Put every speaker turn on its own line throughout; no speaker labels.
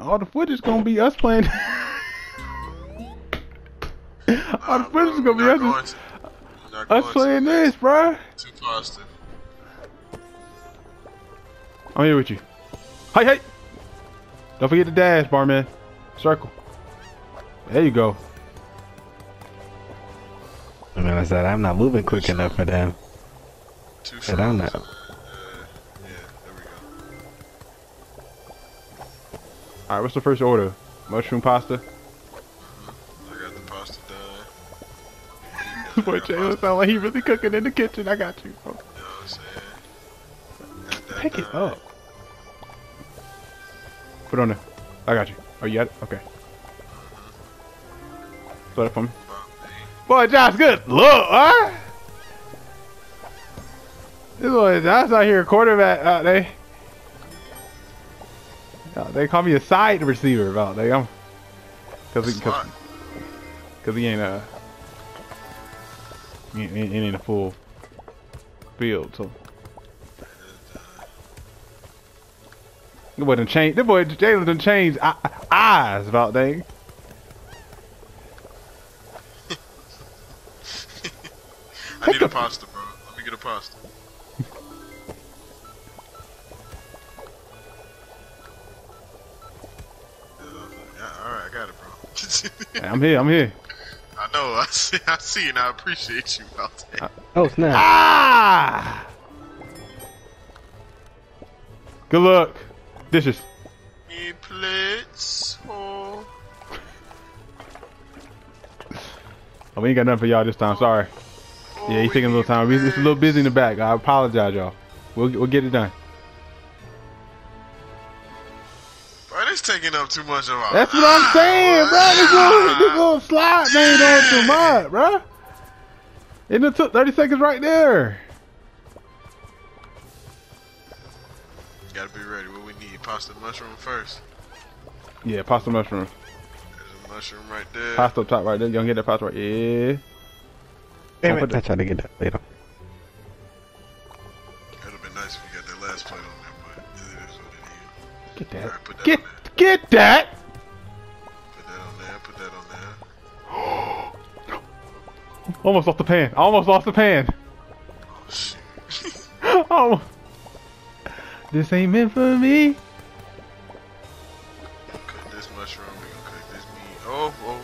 all the footage is gonna be us playing. all the footage is gonna be us,
us.
us playing this, bruh.
Too positive.
I'm here with you. Hey, hey! Don't forget the dash, barman. Circle. There you go.
I mean, I said I'm not moving quick enough for them.
Two
Said I'm not.
All right, what's the first order? Mushroom pasta.
I got the pasta
Boy,
done. Got
Jalen sound like he really cooking in the kitchen. I got you, bro.
You know what I'm saying? That
Pick it up. Put it on there. I got you. Oh, you got it? Okay. Mm-hmm. Split it for me. Boy, Josh, good look, huh? This boy, Josh out here quarterback uh, out there. Uh, they call me a side receiver about they. I'm, cause he, cause, cause he ain't a, he ain't, he ain't a full field, so. This boy done changed. This boy Jalen done changed eye- eyes about dang.
I need a pasta, bro. Let me get a pasta. I got it, bro.
Hey, I'm here. I'm here.
I know. I see. I see, and I appreciate you about that.
Oh snap!
Ah! Good luck. Dishes.
Need plates. Oh.
Oh, we ain't got nothing for y'all this time. Sorry. Yeah, he's taking a little time. We just a little busy in the back. I apologize, y'all. We'll we'll get it done.
Taking up too much of our.
That's what I'm saying, bro. This little, this little slide ain't on too much, bro. It took 30 seconds right there.
Gotta be ready. What we need? Pasta mushroom first.
Yeah, pasta mushroom.
There's a mushroom right there.
Pasta up top right there. You gonna get that pasta right? Yeah.
Damn
I'll put
it! I tried to get that later.
It'd have been nice if you got that last plate on there, but it is what it is.
Get that.
Alright, put that
Get
on there.
Get that.
Put that on there. Put that on there.
Almost lost the pan. I Almost lost the pan.
Oh shit.
Oh. This ain't meant for me.
cook this mushroom. We gonna cook this meat. Oh, oh.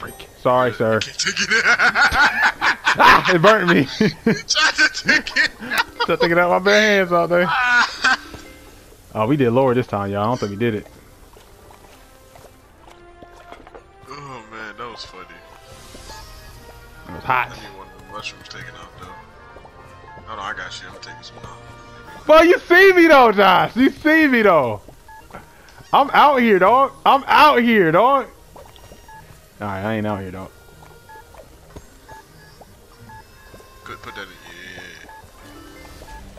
Break. Sorry, sir.
Can't take it.
ah, it burnt me.
Tried to take it.
Just taking out my bare hands all day. Oh, we did lower this time, y'all. I don't think we did it.
Oh man, that was funny.
It was hot.
I need one of the mushrooms taken out though. Hold on, I got you. I'm taking some out.
Boy, you see me though, Josh. You see me though. I'm out here, dog. I'm out here, dog. Alright, I ain't out here, dog.
Good, put that in.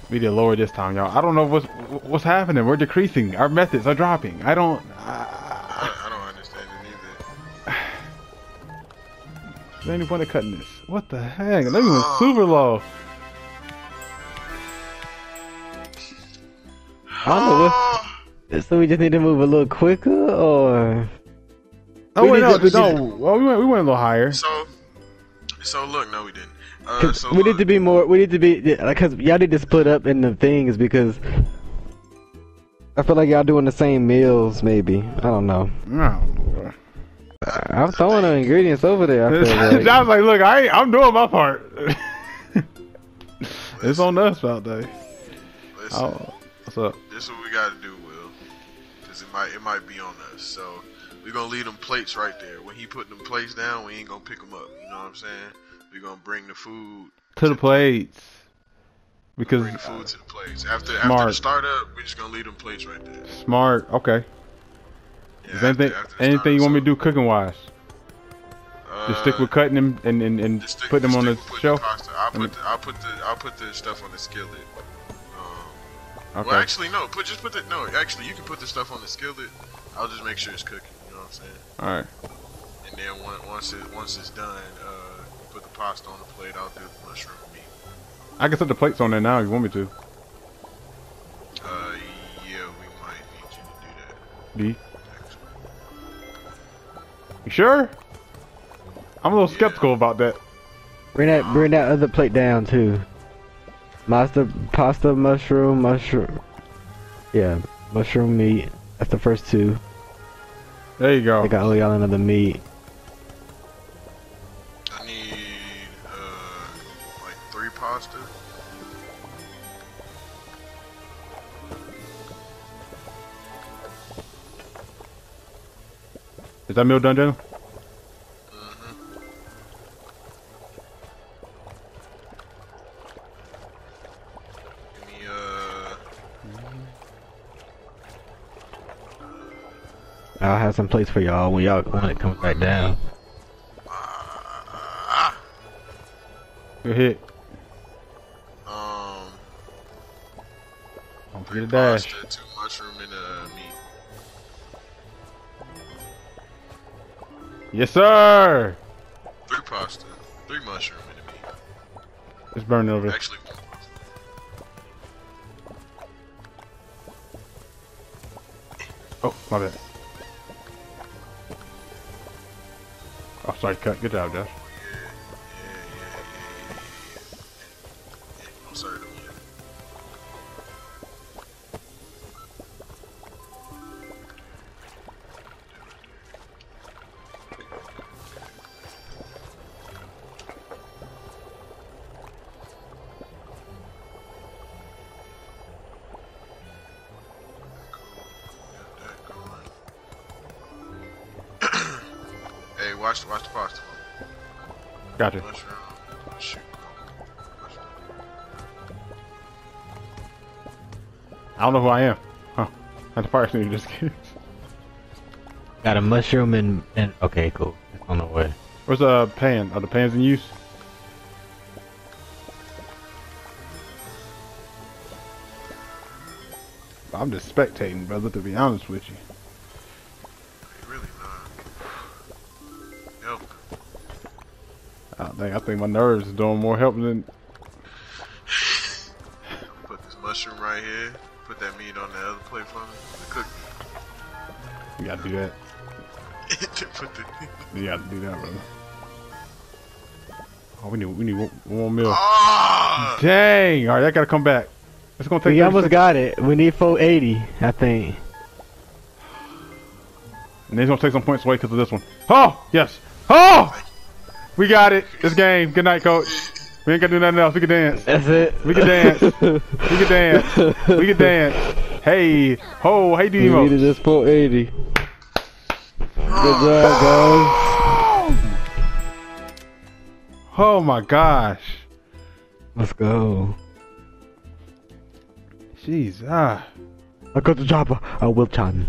Yeah.
We did lower this time, y'all. I don't know what's what's happening. We're decreasing. Our methods are dropping. I don't. Uh,
I, I don't understand it either.
there any point of cutting this. What the heck? They went super low.
I don't know. So we just need to move a little quicker, or
Oh
We
wait,
need
no,
to- we
no.
need
Well, we went we went a little higher.
So, so look, no, we didn't. Uh,
'cause
so
we
look,
need to be more. We need to be yeah, like, cause y'all need to split up in the things because I feel like y'all doing the same meals. Maybe I don't know.
No.
I- I'm throwing the ingredients over there. I feel like.
John's like, look, I ain't, I'm doing my part. it's on us out there.
listen,
Oh, what's up?
this is what we gotta do, Will. Cause it might, it might be on us. So we gonna leave them plates right there. When he put them plates down, we ain't gonna pick them up. You know what I'm saying? We gonna bring the food.
To the plates. Because
Bring the food to the plates. After after
Smart.
the startup, we just gonna leave them plates right there.
smart. Okay.
Yeah,
Is anything
after- after the
anything you want me to do cooking wise?
so,
Just stick
uh,
with cutting them and and, and
Just stick-
put them on the shelf.
pasta. I'll put the, I'll put the I'll put the stuff on the skillet. Um,
Okay.
Well, actually, no. Put just put the no. Actually, you can put the stuff on the skillet. I'll just make sure it's cooking. You know what I'm saying?
All right.
And then once once it once it's done, uh, you put the pasta on the plate. I'll do the mushroom meat.
I can set the plates on there now if you want me to.
Uh, yeah, we might need you to do that.
B. You sure? I'm a little skeptical about that.
Bring that bring that other plate down too. Master pasta, mushroom, mushroom. Yeah, mushroom meat. That's the first two.
There you go.
I got only got another meat.
I need uh like three pasta.
Is that meal done, Daniel?
I'll have some place for y'all when y'all when it comes back down.
ah,
Good hit.
um
Don't
three
forget a dash.
pasta, two mushroom and uh meat.
Yes, sir.
Three pasta, three mushroom and a meat.
It's burning over.
Actually,
Oh, my bad. Oh, sorry, cut. Good job, Josh.
Watch, the watch the pasta.
Gotcha.
Mushroom.
I don't know who I am. Huh. That's the person you just
Got a mushroom and and okay, cool. It's on the way.
Where's the pan? Are the pans in use? I'm just spectating, brother, to be honest with you. I think I think my nerves is doing more help than
Put this mushroom right here. Put that meat on the other plate for me. The cook
you gotta do that.
meat. Put the.
You gotta do that, brother. Oh, we need we need one, one more meal.
Ah!
Dang! All right, I gotta come back. It's gonna take.
We almost
seconds.
got it. We need 480, I think.
And he's gonna take some points away because of this one. Oh, yes. Oh! We got it. This game. Good night, coach. We ain't gotta do nothing else. We can dance.
That's it.
We can dance. We can dance. We can dance. Hey, ho, hey,
We needed
Demo.
this 480. Good job, guys.
Oh my gosh.
Let's go.
Jeez, ah.
I got the chopper. I will Chan.